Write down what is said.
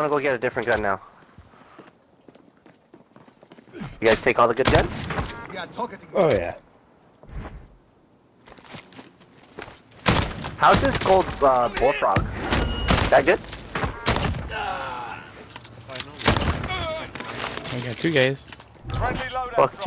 wanna go get a different gun now. You guys take all the good guns? Oh yeah. How's this gold uh, bullfrog? Is that good? I got two guys. Fuck,